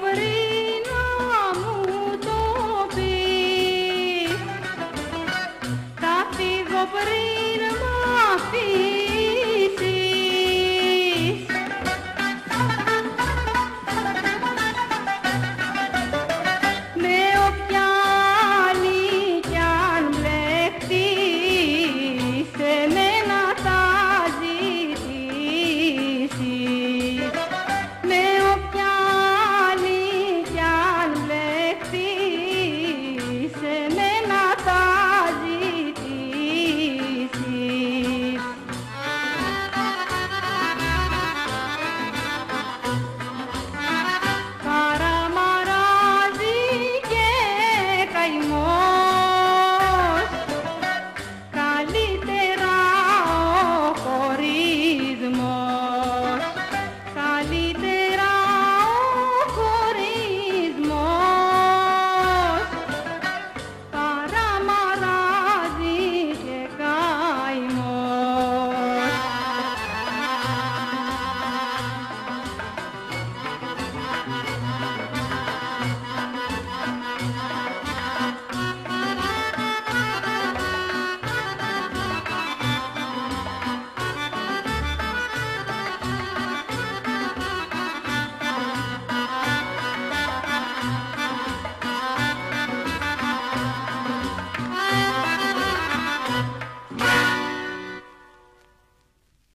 Nobody.